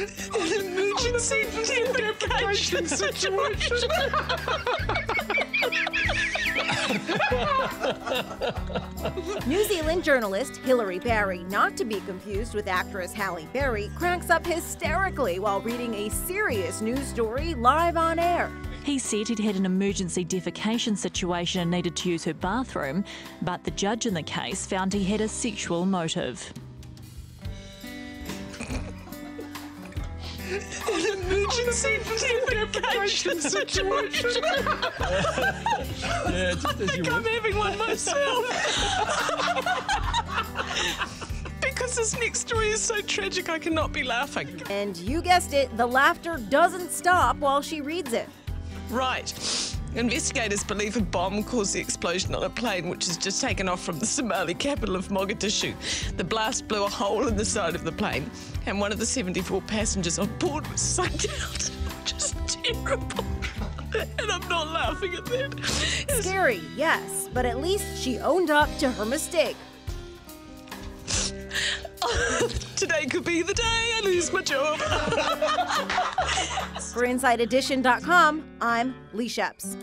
An emergency situation. New Zealand journalist Hilary Barry, not to be confused with actress Halle Berry, cracks up hysterically while reading a serious news story live on air. He said he'd had an emergency defecation situation and needed to use her bathroom, but the judge in the case found he had a sexual motive. An emergency deprecation situation. Yeah, just as you I'm having one myself. because this next story is so tragic, I cannot be laughing. And you guessed it, the laughter doesn't stop while she reads it. Right. Investigators believe a bomb caused the explosion on a plane which has just taken off from the Somali capital of Mogadishu. The blast blew a hole in the side of the plane, and one of the 74 passengers on board was sucked out. Just terrible. And I'm not laughing at that. Scary, yes, but at least she owned up to her mistake. Today could be the day I lose my job. For InsideEdition.com, I'm Leigh Scheps.